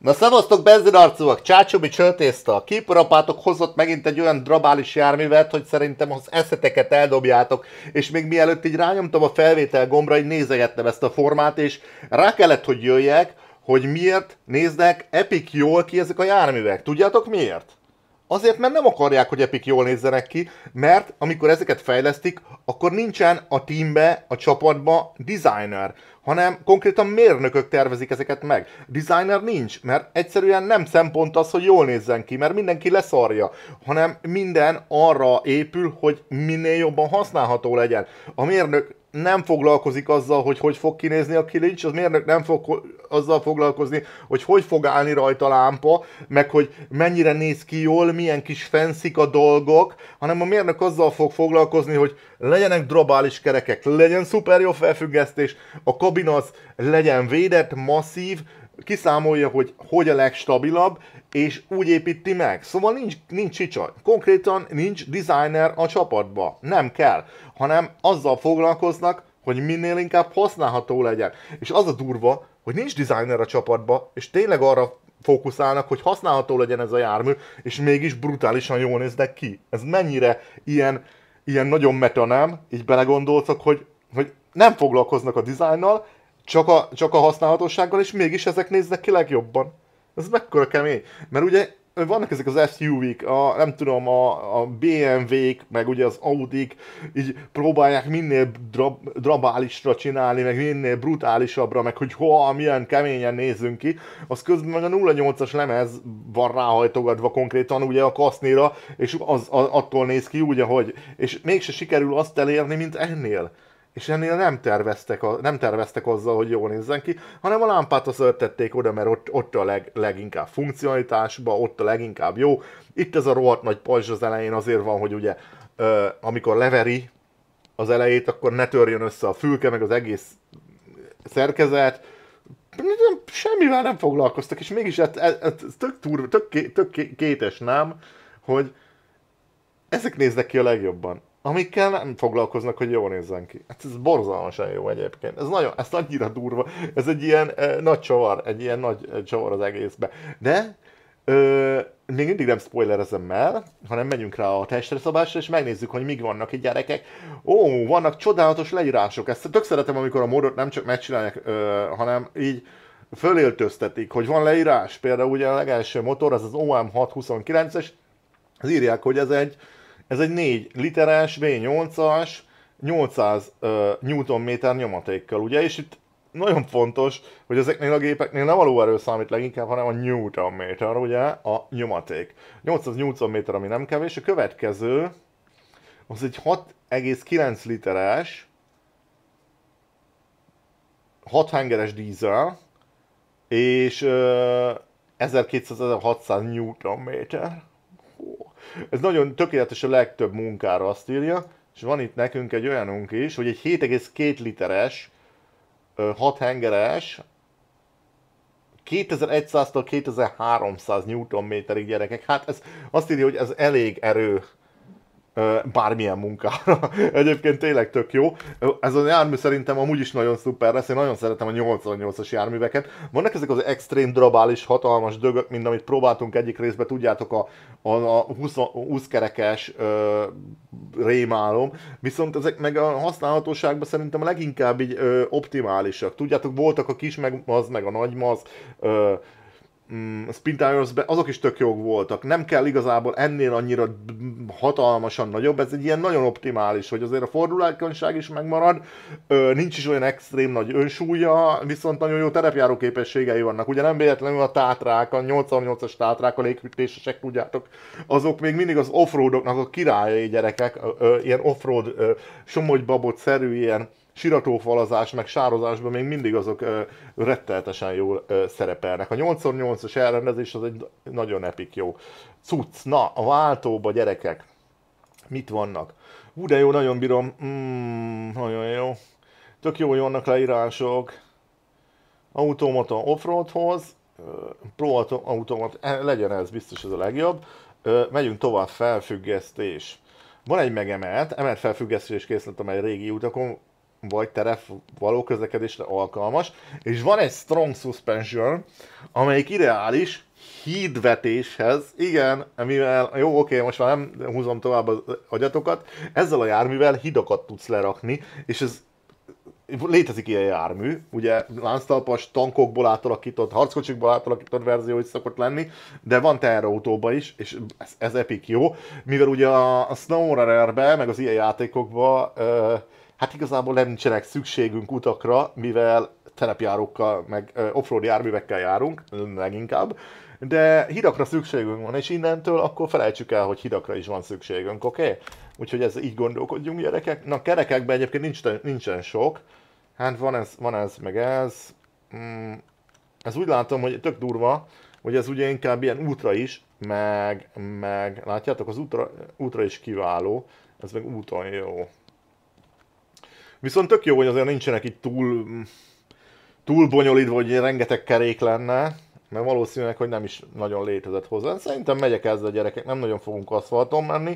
Na szevasztok benzinarcúak, csácsomi csöltészta, Kiporapátok hozott megint egy olyan drabális járművet, hogy szerintem az eszeteket eldobjátok, és még mielőtt így rányomtam a felvétel gombra, így nézegettem ezt a formát, és rá kellett, hogy jöjjek, hogy miért néznek epic jól ki ezek a járművek. Tudjátok miért? Azért, mert nem akarják, hogy Epic jól nézzenek ki, mert amikor ezeket fejlesztik, akkor nincsen a teambe, a csapatba designer, hanem konkrétan mérnökök tervezik ezeket meg. Designer nincs, mert egyszerűen nem szempont az, hogy jól nézzen ki, mert mindenki leszarja, hanem minden arra épül, hogy minél jobban használható legyen. A mérnök nem foglalkozik azzal, hogy hogy fog kinézni a kilincs, az mérnök nem fog azzal foglalkozni, hogy hogy fog állni rajta a lámpa, meg hogy mennyire néz ki jól, milyen kis fenszik a dolgok, hanem a mérnök azzal fog foglalkozni, hogy legyenek drabális kerekek, legyen szuper jó felfüggesztés, a kabin az legyen védett, masszív, kiszámolja, hogy hogy a legstabilabb, és úgy építi meg. Szóval nincs, nincs csicsa. Konkrétan nincs designer a csapatba. Nem kell. Hanem azzal foglalkoznak, hogy minél inkább használható legyen. És az a durva, hogy nincs designer a csapatba, és tényleg arra fókuszálnak, hogy használható legyen ez a jármű, és mégis brutálisan jól néznek ki. Ez mennyire ilyen, ilyen nagyon meta nem, így belegondoltak, hogy, hogy nem foglalkoznak a dizájnnal, csak a, csak a használhatósággal, és mégis ezek néznek ki legjobban. Ez mekkora kemény. Mert ugye vannak ezek az SUV-k, a, nem tudom, a, a BMW-k, meg ugye az Audi-k, így próbálják minél drab, drabálisra csinálni, meg minél brutálisabbra, meg hogy hoa, milyen keményen nézzünk ki, az közben meg a 08-as lemez van ráhajtogatva konkrétan ugye a kasznéra, és az, az, attól néz ki úgy, ahogy, és mégse sikerül azt elérni, mint ennél és ennél nem terveztek, a, nem terveztek azzal, hogy jól nézzen ki, hanem a lámpát az öltették oda, mert ott, ott a leg, leginkább funkcionalitásba, ott a leginkább jó. Itt ez a rohadt nagy pajzs az elején azért van, hogy ugye ö, amikor leveri az elejét, akkor ne törjön össze a fülke, meg az egész szerkezet, semmivel nem foglalkoztak, és mégis ez, ez, ez tök, túr, tök, tök kétes, nem? Hogy ezek néznek ki a legjobban amikkel nem foglalkoznak, hogy jól nézzen ki. Hát ez borzalmasan jó egyébként. Ez nagyon, ez annyira durva. Ez egy ilyen e, nagy csavar, egy ilyen nagy e, csavar az egészbe. De ö, még mindig nem spoilerezem el, hanem megyünk rá a testre szabásra, és megnézzük, hogy mik vannak itt gyerekek. Ó, vannak csodálatos leírások. Ezt tök szeretem, amikor a modot nem csak megcsinálják, ö, hanem így föléltöztetik, hogy van leírás. Például ugye a legelső motor, az az OM629-es, az írják, hogy ez egy ez egy 4 literes V8-as, 800 uh, Nm nyomatékkal, ugye, és itt nagyon fontos, hogy ezeknél a gépeknél nem a lóerő számít leginkább, hanem a Newton ugye, a nyomaték. 800 Nm, ami nem kevés, a következő az egy 6,9 literes 6 hengeres dízel, és uh, 1200-1600 Nm. Ez nagyon tökéletes a legtöbb munkára azt írja, és van itt nekünk egy olyanunk is, hogy egy 7,2 literes, 6 hengeres, 2100-tól 2300 Nm-ig gyerekek. Hát ez azt írja, hogy ez elég erő bármilyen munkára. Egyébként tényleg tök jó. Ez a jármű szerintem amúgy is nagyon szuper lesz, én nagyon szeretem a 88-as járműveket. Vannak ezek az extrém drabális, hatalmas dögök, mint amit próbáltunk egyik részben, tudjátok, a, a, a 20, 20 kerekes ö, rémálom, viszont ezek meg a használhatóságban szerintem leginkább így ö, optimálisak. Tudjátok, voltak a kis meg az, meg a nagy maz, ö, mm, Spin azok is tök jók voltak. Nem kell igazából ennél annyira hatalmasan nagyobb, ez egy ilyen nagyon optimális, hogy azért a fordulákonság is megmarad, nincs is olyan extrém nagy önsúlya, viszont nagyon jó terepjáró képességei vannak. Ugye nem véletlenül a tátrák, a 88-as tátrák, a légfűtésesek, tudjátok, azok még mindig az offroadoknak a királyai gyerekek, ilyen offroad, ö, somogybabot-szerű ilyen siratófalazás, meg sározásban még mindig azok ö, retteltesen jól ö, szerepelnek. A 8x8-as elrendezés az egy nagyon epik jó cucc. Na, a váltóba gyerekek, mit vannak? Hú, de jó, nagyon bírom. Mm, nagyon jó. Tök jó, hogy vannak leírások. Automata offroadhoz. Pro automat, eh, legyen ez, biztos ez a legjobb. Megyünk tovább, felfüggesztés. Van egy megemelt, emelt felfüggesztés készletem egy régi utakon, vagy terep való közlekedésre alkalmas, és van egy strong suspension, amelyik ideális hídvetéshez, igen, mivel, jó, oké, most már nem húzom tovább az agyatokat, ezzel a járművel hidakat tudsz lerakni, és ez létezik ilyen jármű, ugye lánctalpas tankokból átalakított, harckocsikból átalakított verzió is szokott lenni, de van teherautóba is, és ez, ez epik jó, mivel ugye a, a SnowRunner-be, meg az ilyen játékokba, uh, hát igazából nem nincsenek szükségünk utakra, mivel terepjárókkal, meg offroad járművekkel járunk, leginkább, de hidakra szükségünk van, és innentől akkor felejtsük el, hogy hidakra is van szükségünk, oké? Okay? Úgyhogy ez így gondolkodjunk gyerekek. Na kerekekben egyébként nincs, nincsen sok, Hát van ez, van ez, meg ez. Mm, ez úgy látom, hogy tök durva, hogy ez ugye inkább ilyen útra is, meg, meg látjátok, az útra, útra is kiváló, ez meg úton jó. Viszont tök jó, hogy azért nincsenek itt túl, túl bonyolítva, hogy rengeteg kerék lenne, mert valószínűleg, hogy nem is nagyon létezett hozzá. Szerintem megyek ezzel gyerekek, nem nagyon fogunk aszfalton menni,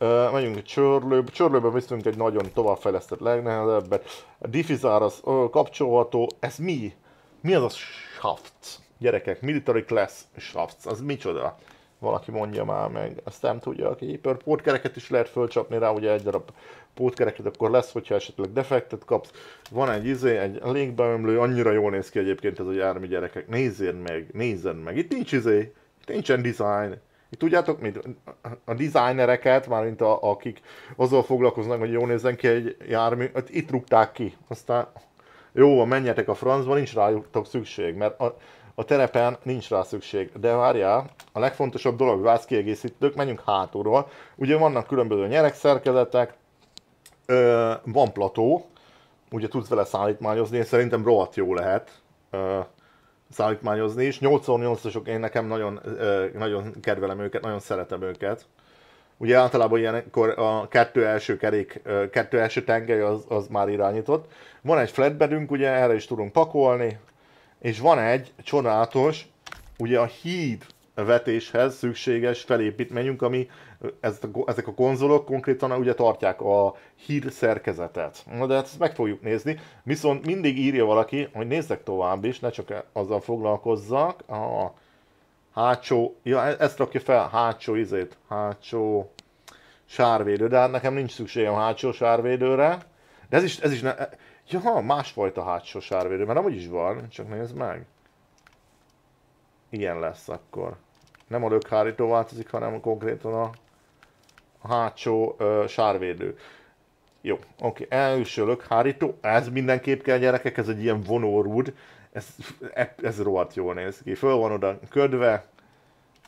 Uh, megyünk egy csörlőbe, csörlőbe viszünk egy nagyon továbbfejlesztett legnehezebbet. A diffizár az uh, kapcsolható, ez mi? Mi az a shaft? Gyerekek, military class shafts, az micsoda? Valaki mondja már meg, azt nem tudja, aki pótkereket is lehet fölcsapni rá, ugye egy darab pótkereket akkor lesz, hogyha esetleg defektet kapsz. Van egy izé, egy légbeömlő, annyira jól néz ki egyébként ez a jármi gyerekek. Nézzél meg, nézzen meg. Itt nincs izé, itt nincsen design. Tudjátok mit? A designereket, mármint a, akik azzal foglalkoznak, hogy jól nézzen ki egy jármű, itt rúgták ki. Aztán jó, menjetek a francba, nincs rájuk szükség, mert a, a terepen nincs rá szükség. De várjál, a legfontosabb dolog, vászkiegészítők, menjünk hátulról. Ugye vannak különböző nyerekszerkezetek, ö, van plató, ugye tudsz vele szállítmányozni, és szerintem rohadt jó lehet. Ö, szállítmányozni is. 88-osok én nekem nagyon, nagyon kedvelem őket, nagyon szeretem őket. Ugye általában ilyenkor a kettő első kerék, kettő első tengely az, az már irányított. Van egy flatbedünk, ugye erre is tudunk pakolni, és van egy csodálatos, ugye a híd vetéshez szükséges felépítményünk, ami ezek a konzolok konkrétan ugye tartják a híd szerkezetet. Na de hát ezt meg fogjuk nézni, viszont mindig írja valaki, hogy nézzek tovább is, ne csak azzal foglalkozzak. A hátsó, ja e- ezt rakja fel, hátsó izét, hátsó sárvédő, de hát nekem nincs szükségem hátsó sárvédőre. De ez is, ez is ne, ja, másfajta hátsó sárvédő, mert amúgy is van, csak nézd meg. Ilyen lesz akkor. Nem a lökhárító változik, hanem konkrétan a a hátsó ö, sárvédő. Jó, oké, okay. első lökhárító, ez mindenképp kell gyerekek, ez egy ilyen vonórúd, ez, ez rohadt jól néz ki. Föl van oda ködve,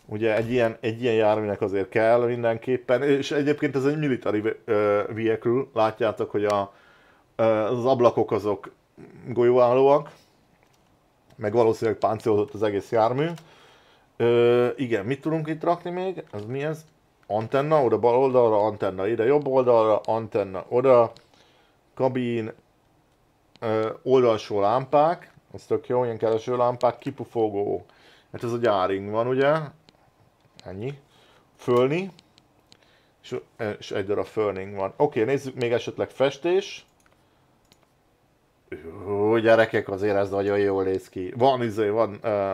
ugye egy ilyen, egy ilyen járműnek azért kell mindenképpen, és egyébként ez egy military vehicle, látjátok, hogy a, az ablakok azok golyóállóak, meg valószínűleg páncélozott az egész jármű. Uh, igen, mit tudunk itt rakni még? Ez mi ez? antenna, oda bal oldalra, antenna ide, jobb oldalra, antenna oda, kabin, ö, oldalsó lámpák, ez tök jó, ilyen kereső lámpák, kipufogó, hát ez a gyáring van ugye, ennyi, fölni, és, és egy darab fölning van. Oké, okay, nézzük még esetleg festés. Ó, gyerekek, azért ez nagyon jól néz ki. Van izé, van uh,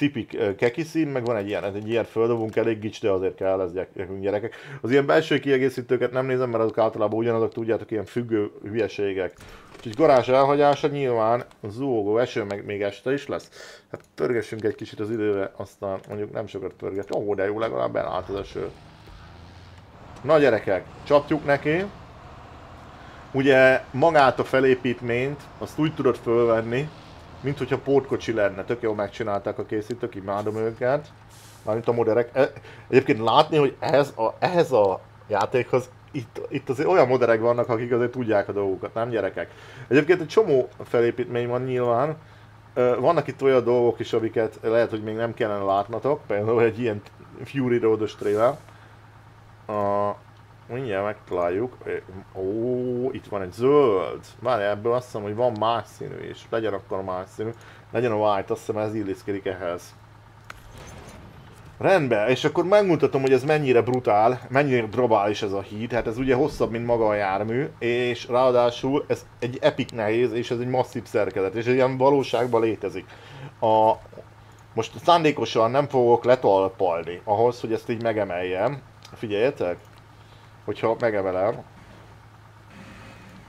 tipik keki szín, meg van egy ilyen, egy ilyen földobunk, elég gics, de azért kell ez nekünk gyerekek. Az ilyen belső kiegészítőket nem nézem, mert azok általában ugyanazok, tudjátok, ilyen függő hülyeségek. Úgyhogy garázs elhagyása nyilván zúgó eső, meg még este is lesz. Hát törgessünk egy kicsit az időre, aztán mondjuk nem sokat törget. Ó, de jó, legalább elállt az eső. Na gyerekek, csapjuk neki. Ugye magát a felépítményt, azt úgy tudod fölvenni, mint hogyha pótkocsi lenne. Tök jól megcsinálták a készítők, imádom őket. Mármint a moderek. E, egyébként látni, hogy ehhez a, ehhez a játékhoz itt, itt azért olyan moderek vannak, akik azért tudják a dolgokat, nem gyerekek. Egyébként egy csomó felépítmény van nyilván. Vannak itt olyan dolgok is, amiket lehet, hogy még nem kellene látnatok. Például egy ilyen Fury Road-os trailer. Mindjárt megtaláljuk. Ó, itt van egy zöld. Várj, ebből azt hiszem, hogy van más színű is. Legyen akkor más színű. Legyen a white, azt hiszem ez illeszkedik ehhez. Rendben, és akkor megmutatom, hogy ez mennyire brutál, mennyire drabális ez a híd. Hát ez ugye hosszabb, mint maga a jármű, és ráadásul ez egy epic nehéz, és ez egy masszív szerkezet, és ilyen valóságban létezik. A, most szándékosan nem fogok letalpalni ahhoz, hogy ezt így megemeljem. Figyeljetek, hogyha megemelem.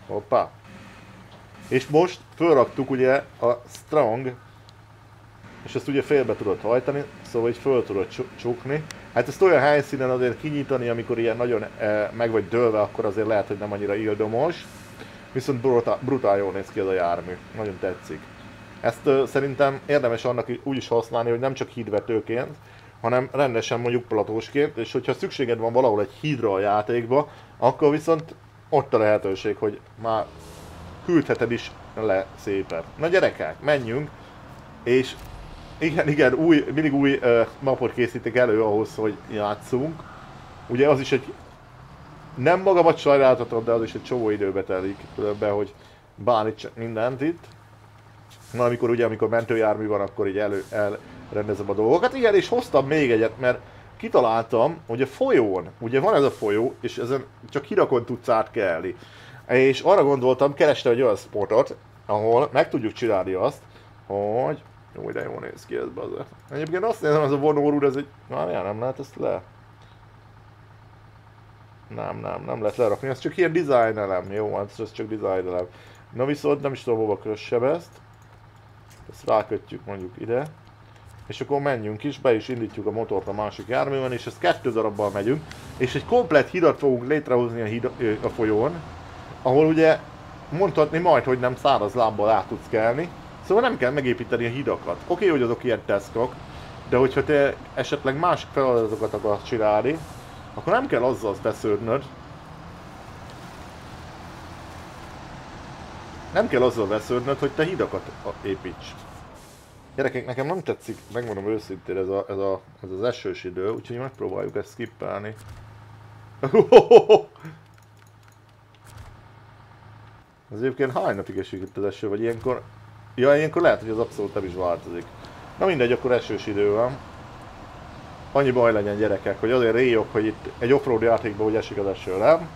Hoppá. És most fölraktuk ugye a Strong és ezt ugye félbe tudod hajtani, szóval így föl tudod csukni. Hát ezt olyan helyszínen azért kinyitani, amikor ilyen nagyon e, meg vagy dőlve, akkor azért lehet, hogy nem annyira ildomos. Viszont brutál, brutál jól néz ki ez a jármű, nagyon tetszik. Ezt ö, szerintem érdemes annak úgy is használni, hogy nem csak hídvetőként, hanem rendesen mondjuk platósként, és hogyha szükséged van valahol egy hídra a játékba, akkor viszont ott a lehetőség, hogy már küldheted is le szépen. Na gyerekek, menjünk, és igen, igen, új, mindig új uh, mapot készítek elő ahhoz, hogy játszunk. Ugye az is egy... Nem magamat sajnáltatom, de az is egy csomó időbe telik be, hogy bánítsak mindent itt. Na, amikor ugye, amikor mentőjármű van, akkor így elő, elrendezem a dolgokat. Igen, és hoztam még egyet, mert kitaláltam, hogy a folyón, ugye van ez a folyó, és ezen csak hirakon tudsz átkelni. És arra gondoltam, kerestem egy olyan sportot, ahol meg tudjuk csinálni azt, hogy jó, de jól néz ki ez bazer. Egyébként azt nézem, ez a vonór ez egy... Várjál, nem lehet ezt le? Nem, nem, nem lehet lerakni, ez csak ilyen design elem. Jó, hát ez csak design elem. Na viszont nem is tudom hova kössem ezt. Ezt rákötjük mondjuk ide. És akkor menjünk is, be is indítjuk a motort a másik járművön, és ezt kettő darabbal megyünk. És egy komplet hidat fogunk létrehozni a, híd, a folyón, ahol ugye mondhatni majd, hogy nem száraz lábbal át tudsz kelni, Szóval nem kell megépíteni a hidakat. Oké, okay, hogy azok ilyen teszkok, de hogyha te esetleg más feladatokat akarsz csinálni, akkor nem kell azzal besződnöd. Nem kell azzal besződnöd, hogy te hidakat építs. Gyerekek, nekem nem tetszik, megmondom őszintén ez, a, ez, a, ez az esős idő, úgyhogy megpróbáljuk ezt skippelni. Ez egyébként hány napig esik itt az eső, vagy ilyenkor Ja, ilyenkor lehet, hogy az abszolút nem is változik. Na mindegy, akkor esős idő van. Annyi baj legyen gyerekek, hogy azért réjok, hogy itt egy offroad játékban úgy esik az eső, nem?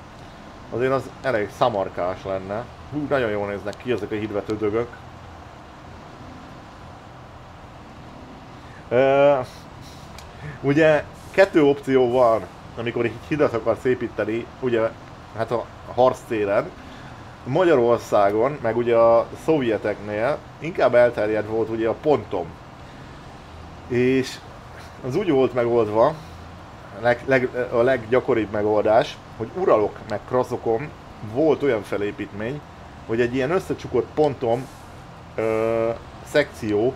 Azért az elég szamarkás lenne. Hú, nagyon jól néznek ki ezek a hídvető dögök. Uh, ugye kettő opció van, amikor egy hidat akarsz építeni, ugye hát a harctéren, Magyarországon, meg ugye a szovjeteknél inkább elterjedt volt ugye a pontom. És az úgy volt megoldva, leg, leg, a leggyakoribb megoldás, hogy uralok meg kraszokon volt olyan felépítmény, hogy egy ilyen összecsukott pontom ö, szekció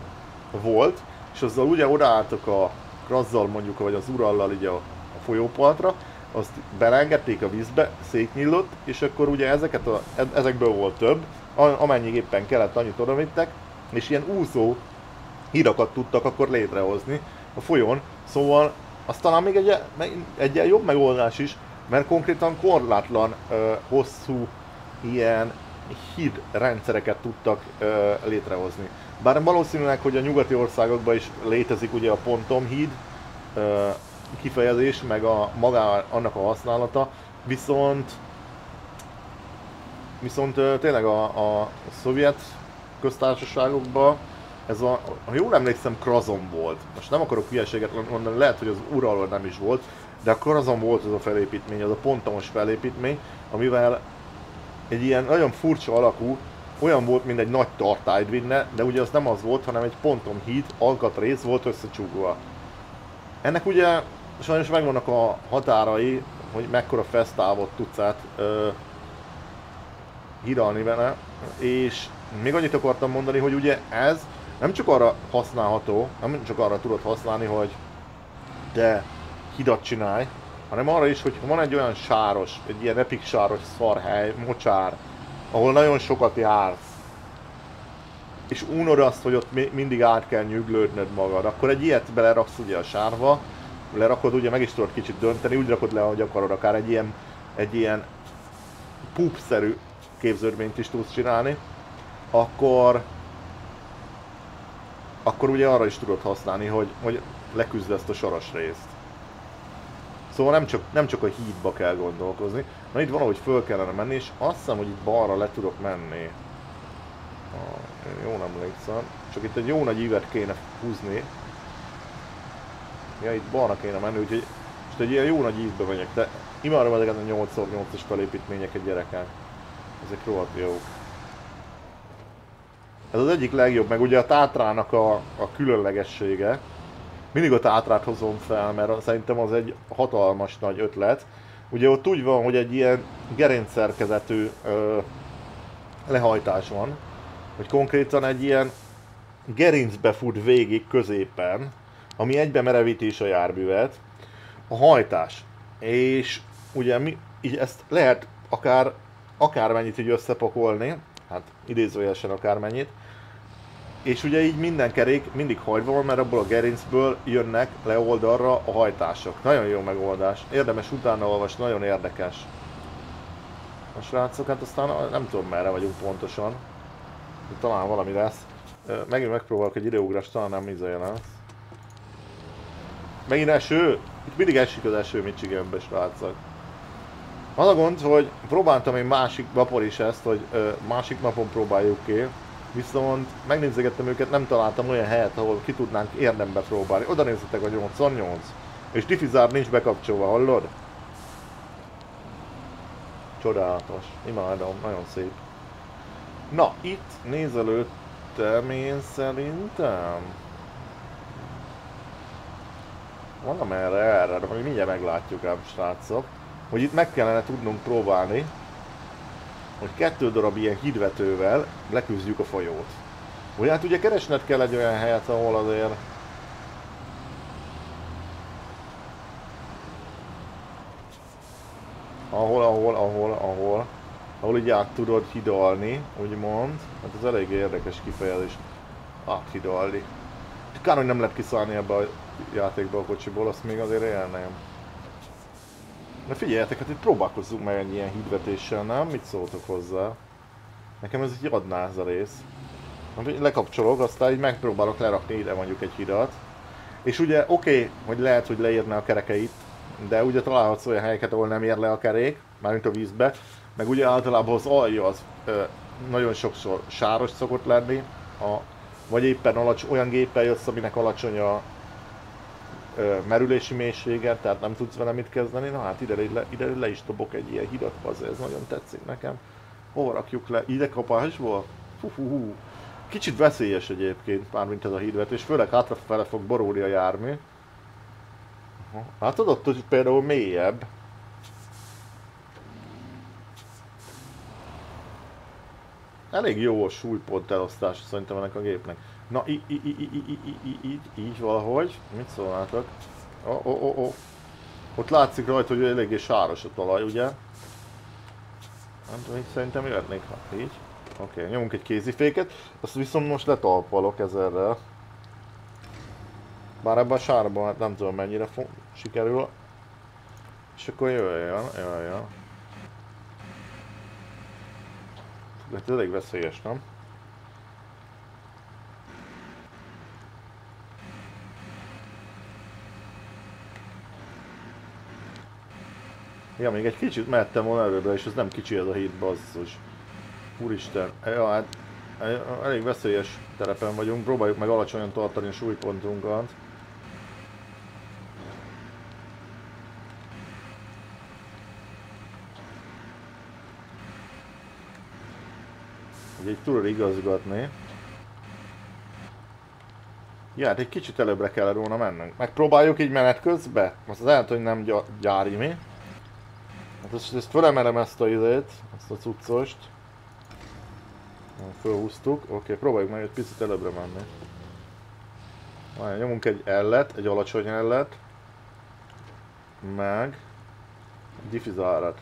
volt, és azzal ugye odaálltak a krazzal mondjuk, vagy az urallal így a, a folyópartra, azt belengedték a vízbe, szétnyílott, és akkor ugye ezeket a, e, ezekből volt több, amennyi éppen kellett, annyit odavittek, és ilyen úszó hírakat tudtak akkor létrehozni a folyón, szóval az talán még egy, egy jobb megoldás is, mert konkrétan korlátlan ö, hosszú ilyen híd rendszereket tudtak ö, létrehozni. Bár valószínűleg, hogy a nyugati országokban is létezik ugye a pontom híd, ö, kifejezés, meg a maga annak a használata, viszont viszont tényleg a, a szovjet köztársaságokban ez a, ha jól emlékszem, Krazon volt. Most nem akarok hülyeséget mondani, lehet, hogy az Uralról nem is volt, de a Krazon volt az a felépítmény, az a pontomos felépítmény, amivel egy ilyen nagyon furcsa alakú, olyan volt, mint egy nagy tartályt vinne, de ugye az nem az volt, hanem egy pontom híd, alkatrész volt összecsúgva. Ennek ugye sajnos megvannak a határai, hogy mekkora fesztávot tudsz át ö, híralni vele, és még annyit akartam mondani, hogy ugye ez nem csak arra használható, nem csak arra tudod használni, hogy te hidat csinálj, hanem arra is, hogy van egy olyan sáros, egy ilyen epik sáros szarhely, mocsár, ahol nagyon sokat jársz, és unod azt, hogy ott mindig át kell nyüglődnöd magad, akkor egy ilyet beleraksz ugye a sárba, lerakod, ugye meg is tudod kicsit dönteni, úgy rakod le, ahogy akarod, akár egy ilyen, egy ilyen pup-szerű képződményt is tudsz csinálni, akkor akkor ugye arra is tudod használni, hogy, hogy leküzd ezt a soros részt. Szóval nem csak, nem csak a hídba kell gondolkozni, na itt valahogy föl kellene menni, és azt hiszem, hogy itt balra le tudok menni. Ah, én jól emlékszem, csak itt egy jó nagy ívet kéne húzni. Ja, itt balra kéne menni, úgyhogy most egy ilyen jó nagy ívbe megyek, de imádom ezeket a 8x8-as felépítményeket gyerekek. Ezek rohadt jók. Ez az egyik legjobb, meg ugye a Tátrának a, a különlegessége. Mindig a Tátrát hozom fel, mert szerintem az egy hatalmas nagy ötlet. Ugye ott úgy van, hogy egy ilyen gerincszerkezetű ö, lehajtás van, hogy konkrétan egy ilyen gerincbe fut végig középen, ami egybe merevíti is a járművet, a hajtás. És ugye mi, így ezt lehet akár akármennyit így összepakolni, hát idézőjelesen akármennyit, és ugye így minden kerék mindig hajtva van, mert abból a gerincből jönnek le oldalra a hajtások. Nagyon jó megoldás. Érdemes utána olvasni, nagyon érdekes. A srácok, hát aztán nem tudom merre vagyunk pontosan. Talán valami lesz. Megint megpróbálok egy időugrás, talán nem izé lesz. Megint eső? Itt mindig esik az eső Michiganbe, srácok. Az a gond, hogy próbáltam egy másik napon is ezt, hogy másik napon próbáljuk ki, viszont megnézegettem őket, nem találtam olyan helyet, ahol ki tudnánk érdembe próbálni. Oda nézzetek a 88, és diffizár nincs bekapcsolva, hallod? Csodálatos, imádom, nagyon szép. Na, itt nézelődtem én szerintem. Valamerre erre, de mindjárt meglátjuk ám, srácok hogy itt meg kellene tudnunk próbálni, hogy kettő darab ilyen hídvetővel leküzdjük a folyót. Ugye hát ugye keresned kell egy olyan helyet, ahol azért ahol, ahol, ahol, ahol, ahol így át tudod hidalni, úgymond. Hát ez elég érdekes kifejezés. Áthidalni. Kár, hogy nem lehet kiszállni ebbe a játékba a kocsiból, azt még azért élném. Na figyeljetek, hát itt próbálkozzunk meg egy ilyen hídvetéssel, nem? Mit szóltok hozzá? Nekem ez egy adná ez a rész. Lekapcsolok, aztán így megpróbálok lerakni ide mondjuk egy hidat. És ugye oké, okay, hogy lehet, hogy leírna a kerekeit, de ugye találhatsz olyan helyeket, ahol nem ér le a kerék, mármint a vízbe, meg ugye általában az alja az ö, nagyon sokszor sáros szokott lenni, a, vagy éppen alacs, olyan géppel jössz, aminek alacsony a, merülési mélységet, tehát nem tudsz vele mit kezdeni. Na hát ide, ide, ide le is dobok egy ilyen hidat, az ez nagyon tetszik nekem. Hova rakjuk le? Ide kapásból? Fú, fú. Kicsit veszélyes egyébként, mármint ez a hídvetés, főleg hátrafele fog borulni a jármű. Hát tudod, hogy például mélyebb. Elég jó a súlypont elosztás szerintem ennek a gépnek. Na, így, így, így, így, így, valahogy. Mit szólnátok? Ó, ó, ó, ó. Ott látszik rajta, hogy eléggé sáros a talaj, ugye? Nem tudom, szerintem jöhetnék, ha így. Oké, okay, nyomunk egy kéziféket. Azt viszont most letalpalok ezerrel. Bár ebben a sárban hát nem tudom mennyire sikerül. És akkor jöjjön, jöjjön. Hát elég veszélyes, nem? Ja, még egy kicsit mehettem volna előre, és ez nem kicsi ez a híd, basszus. Úristen, ja, hát elég veszélyes terepen vagyunk, próbáljuk meg alacsonyan tartani a súlypontunkat. Ugye így tudod igazgatni. Ja, hát egy kicsit előbbre kellett volna mennünk. Megpróbáljuk így menet közben? Most az lehet, hogy nem gyári mi. Hát ezt, ezt fölemelem ezt a izét, ezt a cuccost. Fölhúztuk. Oké, okay, próbáljuk meg egy picit előbbre menni. Várj, nyomunk egy ellet, egy alacsony ellet. Meg... Diffizárat.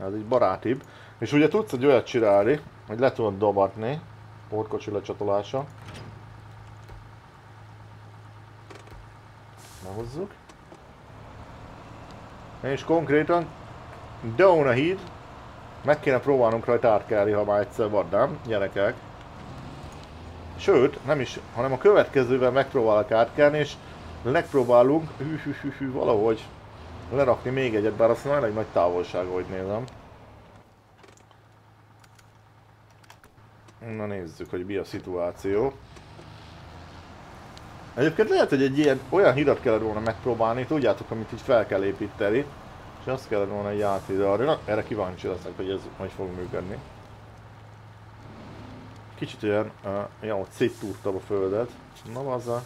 Ez így barátibb. És ugye tudsz egy olyat csinálni, hogy le tudod dobatni. Portkocsi lecsatolása. Lehozzuk. És konkrétan down a híd. Meg kéne próbálnunk rajta átkelni, ha már egyszer van, nem? Gyerekek. Sőt, nem is, hanem a következővel megpróbálok átkelni, és megpróbálunk hű, hű, hű, hű, valahogy lerakni még egyet, bár azt nagyon nagy távolság, hogy nézem. Na nézzük, hogy mi a szituáció. Egyébként lehet, hogy egy ilyen, olyan hidat kellett volna megpróbálni, tudjátok, amit így fel kell építeni. És azt kellett volna egy áthidalni. Na, erre kíváncsi leszek, hogy ez hogy fog működni. Kicsit olyan, uh, ja, ott széttúrtam a földet. Na, az a...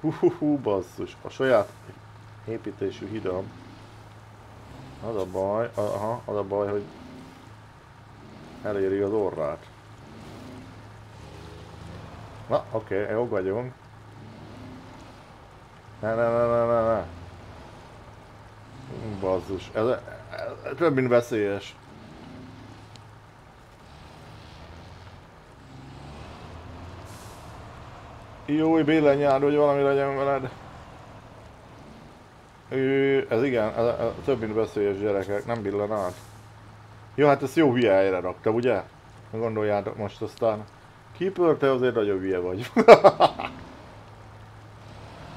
Hú, hú, hú, basszus. A saját építésű hidam. Az a baj, aha, az a baj, hogy eléri az orrát. Na, oké, okay, jó vagyunk. Ne, ne, ne, ne, ne, ne. Bazzus, ez, ez, ez több mint veszélyes. Jó, billenjár, hogy valami legyen veled. Ő, ez igen, ez, ez több mint veszélyes gyerekek, nem billen át. Jó, hát ezt jó hülye helyre raktam, ugye? Gondoljátok most aztán. Keeper, te azért nagyon hülye vagy.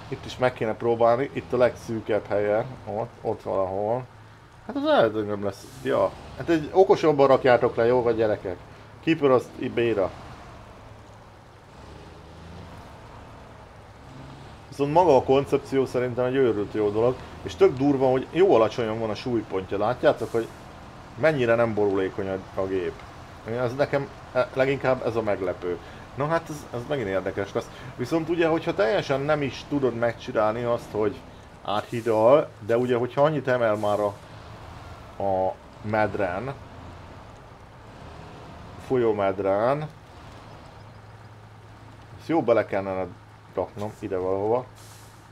itt is meg kéne próbálni, itt a legszűkebb helyen, ott, ott valahol. Hát az lehet, lesz. Ja, hát egy okosabban rakjátok le, jó vagy gyerekek? Keeper azt béra. Viszont maga a koncepció szerintem egy őrült jó dolog, és tök durva, hogy jó alacsonyan van a súlypontja. Látjátok, hogy mennyire nem borulékony a, a gép. Ez nekem e, leginkább ez a meglepő. Na hát ez, ez megint érdekes lesz. Viszont ugye, hogyha teljesen nem is tudod megcsinálni azt, hogy áthidal, de ugye, hogyha annyit emel már a, a medren, folyómedren, ezt jó bele kellene raknom ide valahova.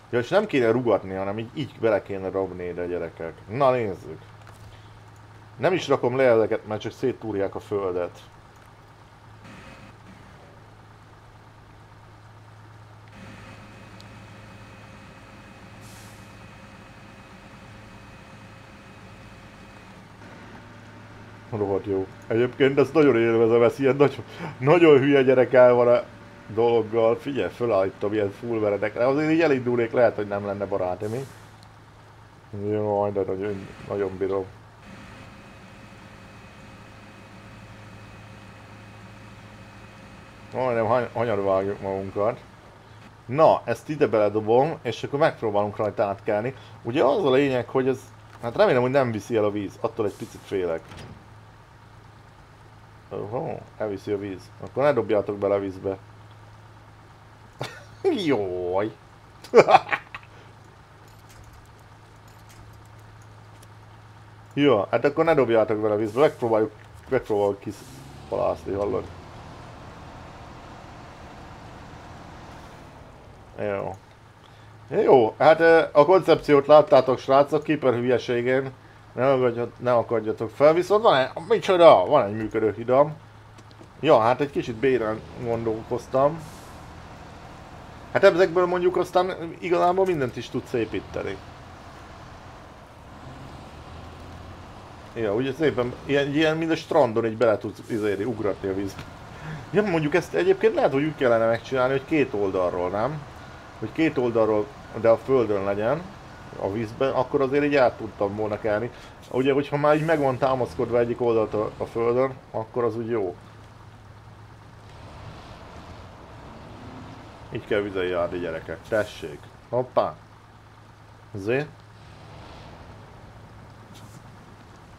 Ja, és nem kéne rugatni, hanem így, így bele kéne rabni ide gyerekek. Na nézzük. Nem is rakom le ezeket, mert csak széttúrják a földet. Rohadt jó. Egyébként ezt nagyon élvezem, ez ilyen nagyon, nagyon hülye gyerek el van a dologgal. Figyelj, fölállítom ilyen full veredekre. Azért így elindulnék, lehet, hogy nem lenne barátom, mi? Jó, de nagyon, nagyon bírom. Majdnem hany hanyar vágjuk magunkat. Na, ezt ide beledobom, és akkor megpróbálunk rajta átkelni. Ugye az a lényeg, hogy ez... Hát remélem, hogy nem viszi el a víz, attól egy picit félek. Oho, elviszi a víz. Akkor ne dobjátok bele a vízbe. Jaj! Jó, hát akkor ne dobjátok bele a vízbe, megpróbáljuk, megpróbáljuk kiszpalászni, hallod? Jó. Jó, hát a koncepciót láttátok srácok, Keeper hülyeségén. Ne, akadjat, ne akadjatok fel, viszont van egy, micsoda, van egy működő hidam. Ja, hát egy kicsit béren gondolkoztam. Hát ezekből mondjuk aztán igazából mindent is tudsz építeni. Ja, ugye szépen, ilyen, ilyen mint a strandon így bele tudsz izéri, ugratni a vízbe. Ja, mondjuk ezt egyébként lehet, hogy úgy kellene megcsinálni, hogy két oldalról, nem? Hogy két oldalról, de a földön legyen, a vízben, akkor azért így át tudtam volna kelni. Ugye, hogyha már így meg van támaszkodva egyik oldalt a, a földön, akkor az úgy jó. Így kell vizen járni gyerekek. Tessék. Hoppá. Zé.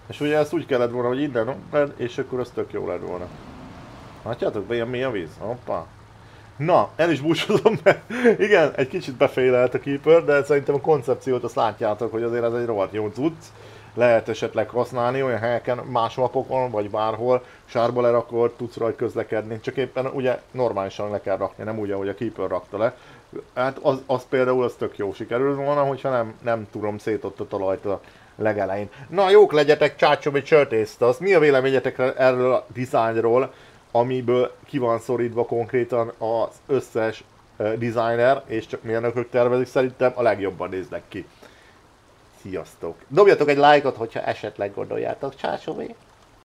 És ugye ezt úgy kellett volna, hogy innen és akkor az tök jó lett volna. Látjátok, milyen mi a víz? Hoppá. Na, el is búcsúzom, mert igen, egy kicsit befélelt a Keeper, de szerintem a koncepciót azt látjátok, hogy azért ez egy rohadt jó cucc. Lehet esetleg használni olyan helyeken, más mapokon, vagy bárhol, sárba lerakod, tudsz rajta közlekedni, csak éppen ugye normálisan le kell rakni, nem úgy, ahogy a Keeper rakta le. Hát az, az például az tök jó sikerült volna, hogyha nem, nem tudom szétott a talajt a legelején. Na jók legyetek, csácsom egy csörtészta, az mi a véleményetek erről a dizájnról? Amiből ki van szorítva konkrétan az összes designer, és csak mérnökök tervezik, szerintem a legjobban néznek ki. Sziasztok! Dobjatok egy lájkot, hogyha esetleg gondoljátok. Csácsomé!